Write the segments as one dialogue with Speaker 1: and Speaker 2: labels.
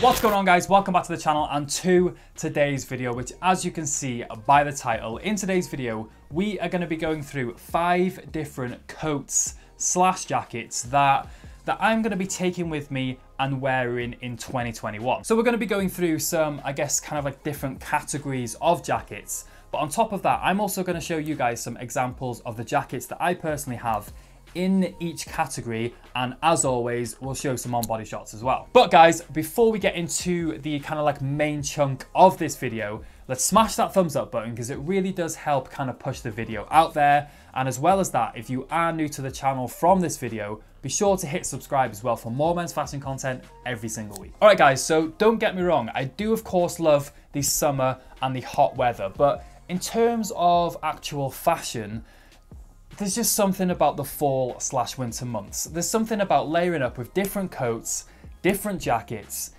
Speaker 1: What's going on guys? Welcome back to the channel and to today's video, which as you can see by the title, in today's video, we are gonna be going through five different coats slash jackets that that I'm gonna be taking with me and wearing in 2021. So we're gonna be going through some, I guess, kind of like different categories of jackets. But on top of that, I'm also gonna show you guys some examples of the jackets that I personally have in each category and as always we'll show some on body shots as well. But guys before we get into the kind of like main chunk of this video let's smash that thumbs up button because it really does help kind of push the video out there. And as well as that if you are new to the channel from this video be sure to hit subscribe as well for more men's fashion content every single week. All right guys so don't get me wrong i do of course love the summer and the hot weather but in terms of actual fashion there's just something about the fall slash winter months. There's something about layering up with different coats, different jackets.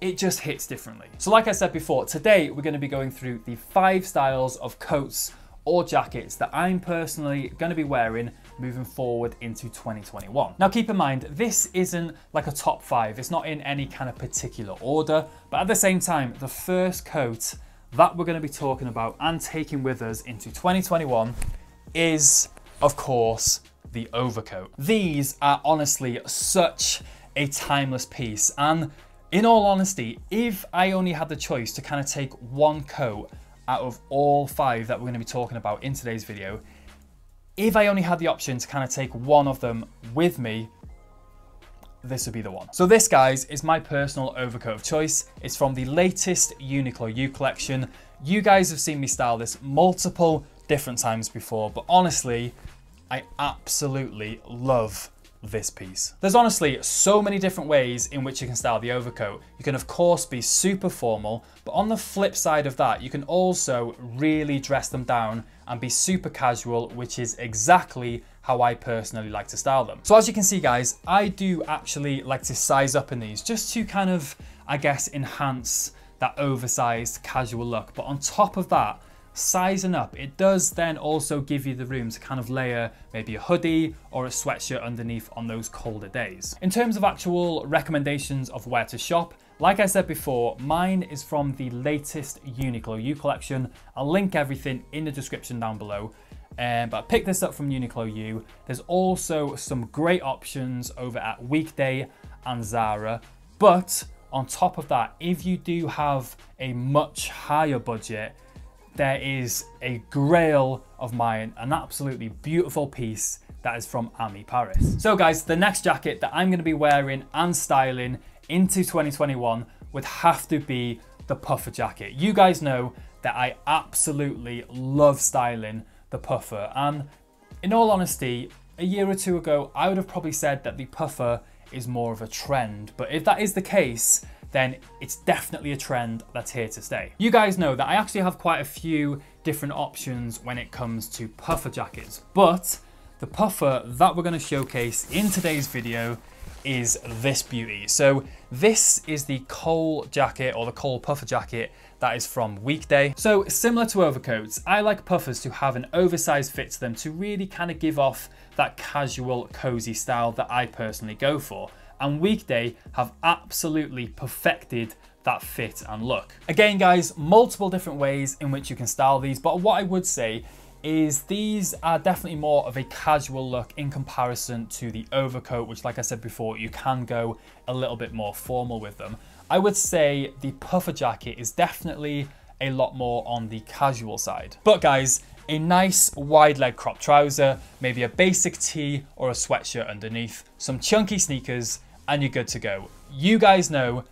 Speaker 1: It just hits differently. So like I said before, today we're gonna be going through the five styles of coats or jackets that I'm personally gonna be wearing moving forward into 2021. Now keep in mind, this isn't like a top five. It's not in any kind of particular order, but at the same time, the first coat that we're gonna be talking about and taking with us into 2021 is of course, the overcoat. These are honestly such a timeless piece. And in all honesty, if I only had the choice to kind of take one coat out of all five that we're going to be talking about in today's video, if I only had the option to kind of take one of them with me, this would be the one. So this, guys, is my personal overcoat of choice. It's from the latest Uniqlo U collection. You guys have seen me style this multiple different times before, but honestly, I absolutely love this piece. There's honestly so many different ways in which you can style the overcoat. You can of course be super formal, but on the flip side of that, you can also really dress them down and be super casual, which is exactly how I personally like to style them. So as you can see guys, I do actually like to size up in these just to kind of, I guess, enhance that oversized casual look. But on top of that, sizing up, it does then also give you the room to kind of layer maybe a hoodie or a sweatshirt underneath on those colder days. In terms of actual recommendations of where to shop, like I said before, mine is from the latest Uniqlo U collection. I'll link everything in the description down below. Um, but I picked this up from Uniqlo U. There's also some great options over at Weekday and Zara. But on top of that, if you do have a much higher budget, there is a grail of mine, an absolutely beautiful piece that is from Ami Paris. So guys, the next jacket that I'm gonna be wearing and styling into 2021 would have to be the puffer jacket. You guys know that I absolutely love styling the puffer. And in all honesty, a year or two ago, I would have probably said that the puffer is more of a trend. But if that is the case, then it's definitely a trend that's here to stay. You guys know that I actually have quite a few different options when it comes to puffer jackets, but the puffer that we're gonna showcase in today's video is this beauty. So this is the Cole jacket or the Cole puffer jacket that is from Weekday. So similar to overcoats, I like puffers to have an oversized fit to them to really kind of give off that casual cozy style that I personally go for and Weekday have absolutely perfected that fit and look. Again guys, multiple different ways in which you can style these, but what I would say is these are definitely more of a casual look in comparison to the overcoat, which like I said before, you can go a little bit more formal with them. I would say the puffer jacket is definitely a lot more on the casual side. But guys, a nice wide leg crop trouser, maybe a basic tee or a sweatshirt underneath, some chunky sneakers, and you're good to go. You guys know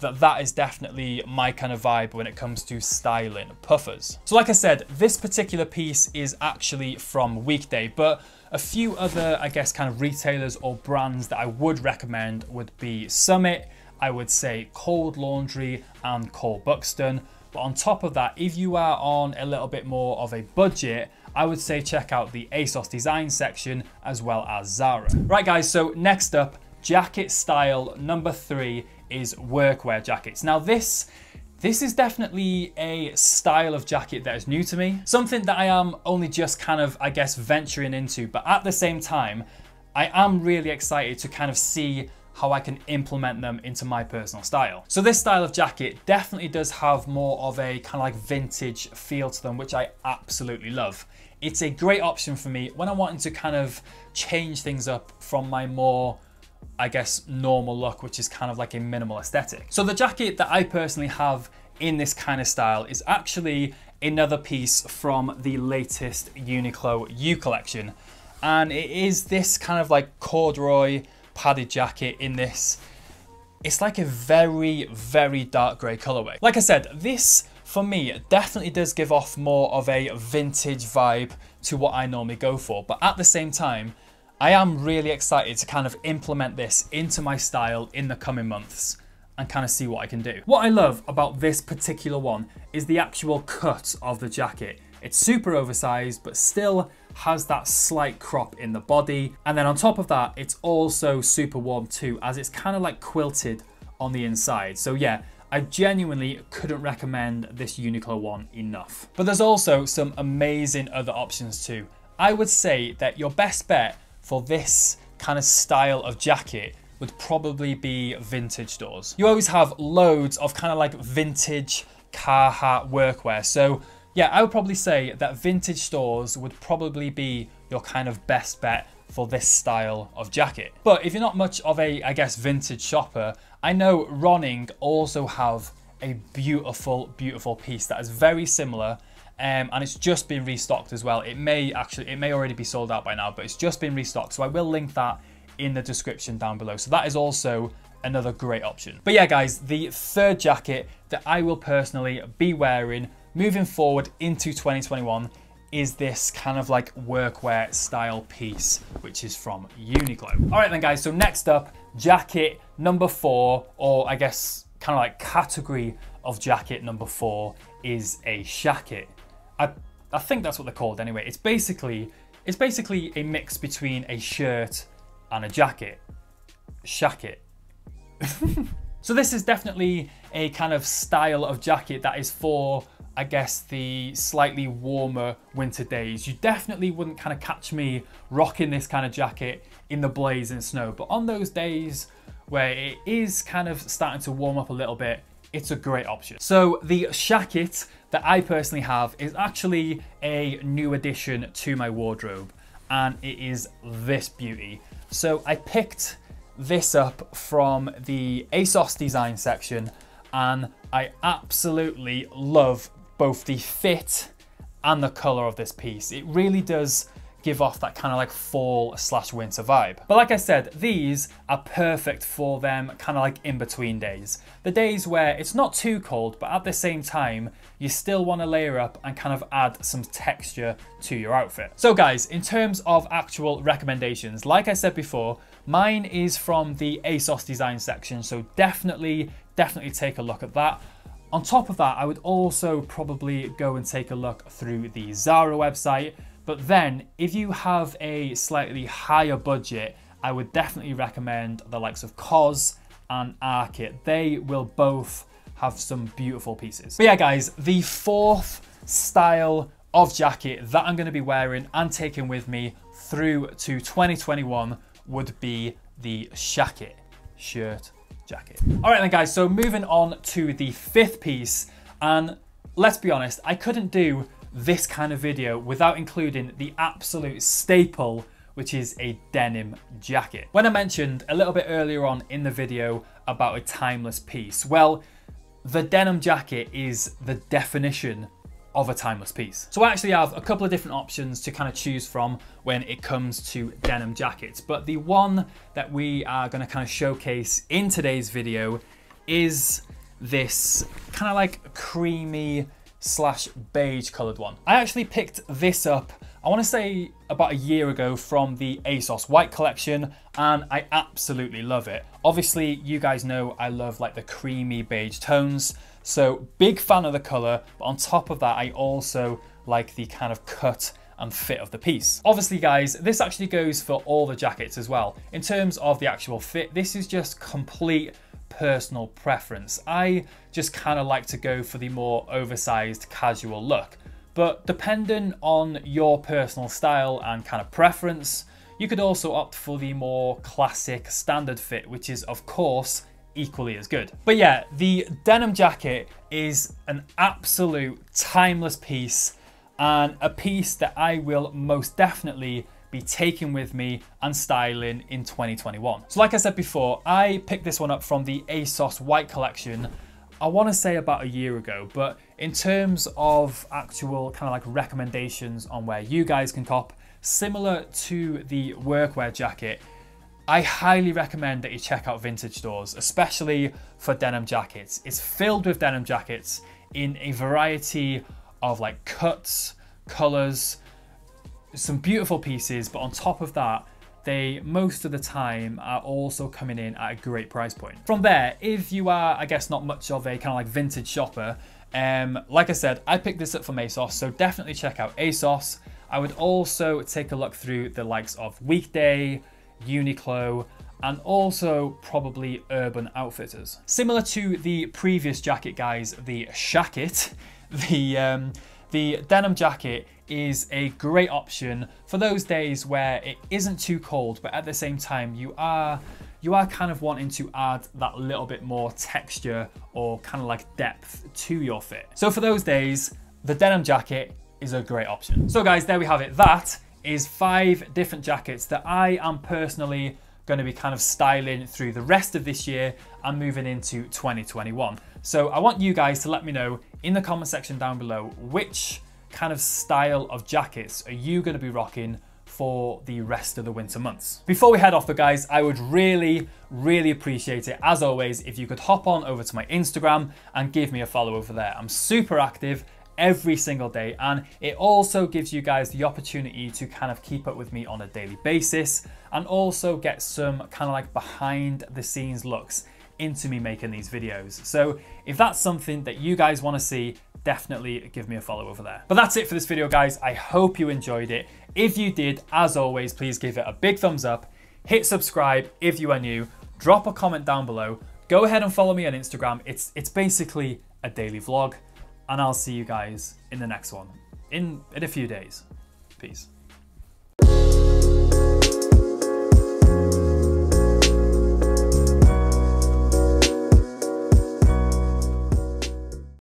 Speaker 1: that that is definitely my kind of vibe when it comes to styling puffers. So like I said, this particular piece is actually from Weekday, but a few other, I guess, kind of retailers or brands that I would recommend would be Summit, I would say Cold Laundry and Cole Buxton. But on top of that, if you are on a little bit more of a budget, I would say check out the ASOS design section as well as Zara. Right guys, so next up, jacket style number three is workwear jackets. Now this this is definitely a style of jacket that is new to me. Something that I am only just kind of, I guess, venturing into. But at the same time, I am really excited to kind of see how I can implement them into my personal style. So this style of jacket definitely does have more of a kind of like vintage feel to them, which I absolutely love. It's a great option for me when I'm wanting to kind of change things up from my more I guess, normal look, which is kind of like a minimal aesthetic. So the jacket that I personally have in this kind of style is actually another piece from the latest Uniqlo U collection. And it is this kind of like corduroy padded jacket in this. It's like a very, very dark grey colorway. Like I said, this for me definitely does give off more of a vintage vibe to what I normally go for. But at the same time, I am really excited to kind of implement this into my style in the coming months and kind of see what I can do. What I love about this particular one is the actual cut of the jacket. It's super oversized, but still has that slight crop in the body. And then on top of that, it's also super warm too, as it's kind of like quilted on the inside. So yeah, I genuinely couldn't recommend this Uniqlo one enough. But there's also some amazing other options too. I would say that your best bet for this kind of style of jacket would probably be vintage stores. You always have loads of kind of like vintage Carhartt workwear. So yeah, I would probably say that vintage stores would probably be your kind of best bet for this style of jacket. But if you're not much of a, I guess, vintage shopper, I know Ronning also have a beautiful, beautiful piece that is very similar um, and it's just been restocked as well. It may actually, it may already be sold out by now, but it's just been restocked. So I will link that in the description down below. So that is also another great option. But yeah, guys, the third jacket that I will personally be wearing moving forward into 2021 is this kind of like workwear style piece, which is from Uniqlo. All right then guys, so next up, jacket number four, or I guess kind of like category of jacket number four is a shacket. I, I think that's what they're called anyway. It's basically it's basically a mix between a shirt and a jacket. Shacket. so this is definitely a kind of style of jacket that is for, I guess, the slightly warmer winter days. You definitely wouldn't kind of catch me rocking this kind of jacket in the blazing snow. But on those days where it is kind of starting to warm up a little bit, it's a great option. So the shacket that I personally have is actually a new addition to my wardrobe and it is this beauty. So I picked this up from the ASOS design section and I absolutely love both the fit and the color of this piece. It really does give off that kind of like fall slash winter vibe. But like I said, these are perfect for them kind of like in between days. The days where it's not too cold, but at the same time, you still want to layer up and kind of add some texture to your outfit. So guys, in terms of actual recommendations, like I said before, mine is from the ASOS design section. So definitely, definitely take a look at that. On top of that, I would also probably go and take a look through the Zara website but then, if you have a slightly higher budget, I would definitely recommend the likes of COS and Arket. They will both have some beautiful pieces. But yeah, guys, the fourth style of jacket that I'm going to be wearing and taking with me through to 2021 would be the shacket shirt jacket. All right then guys, so moving on to the fifth piece and let's be honest, I couldn't do this kind of video without including the absolute staple which is a denim jacket. When I mentioned a little bit earlier on in the video about a timeless piece, well, the denim jacket is the definition of a timeless piece. So I actually have a couple of different options to kind of choose from when it comes to denim jackets, but the one that we are gonna kind of showcase in today's video is this kind of like creamy slash beige colored one. I actually picked this up, I wanna say about a year ago from the ASOS white collection and I absolutely love it. Obviously, you guys know I love like the creamy beige tones. So big fan of the color, but on top of that, I also like the kind of cut and fit of the piece. Obviously guys, this actually goes for all the jackets as well. In terms of the actual fit, this is just complete personal preference. I just kind of like to go for the more oversized casual look. But depending on your personal style and kind of preference, You could also opt for the more classic standard fit, which is of course equally as good. But yeah, the denim jacket is an absolute timeless piece and a piece that I will most definitely be taking with me and styling in 2021. So like I said before, I picked this one up from the ASOS White Collection I want to say about a year ago, but in terms of actual kind of like recommendations on where you guys can cop, similar to the workwear jacket, I highly recommend that you check out vintage stores, especially for denim jackets. It's filled with denim jackets in a variety of like cuts, colors, some beautiful pieces, but on top of that, they most of the time are also coming in at a great price point. From there, if you are, I guess, not much of a kind of like vintage shopper, um, like I said, I picked this up from ASOS, so definitely check out ASOS. I would also take a look through the likes of Weekday, Uniqlo, and also probably Urban Outfitters. Similar to the previous jacket guys, the Shacket, the, um, the denim jacket is a great option for those days where it isn't too cold, but at the same time you are you are kind of wanting to add that little bit more texture or kind of like depth to your fit. So for those days, the denim jacket is a great option. So guys, there we have it. That is five different jackets that I am personally going to be kind of styling through the rest of this year and moving into 2021. So I want you guys to let me know in the comment section down below which kind of style of jackets are you going to be rocking for the rest of the winter months. Before we head off though guys, I would really, really appreciate it as always if you could hop on over to my Instagram and give me a follow over there. I'm super active every single day and it also gives you guys the opportunity to kind of keep up with me on a daily basis and also get some kind of like behind the scenes looks into me making these videos. So if that's something that you guys want to see, definitely give me a follow over there. But that's it for this video, guys. I hope you enjoyed it. If you did, as always, please give it a big thumbs up, hit subscribe if you are new, drop a comment down below, go ahead and follow me on Instagram. It's, it's basically a daily vlog, and I'll see you guys in the next one in, in a few days. Peace.